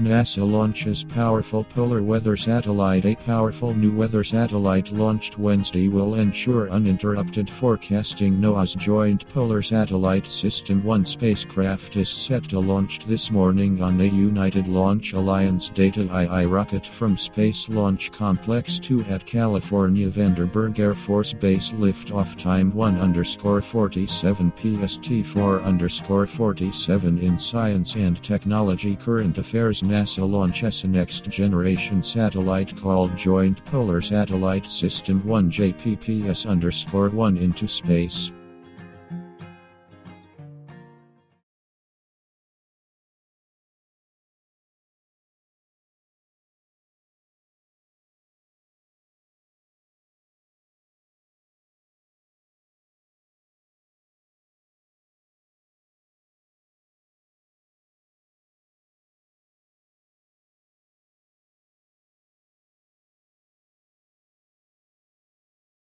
NASA launches powerful polar weather satellite. A powerful new weather satellite launched Wednesday will ensure uninterrupted forecasting. NOAA's Joint Polar Satellite System 1 spacecraft is set to launch this morning on a United Launch Alliance Delta II rocket from Space Launch Complex 2 at California Vandenberg Air Force Base. Liftoff time 1 underscore 47 PST 4 underscore 47 in Science and Technology Current Affairs NASA launches a next generation satellite called Joint Polar Satellite System 1 JPPS underscore 1 into space.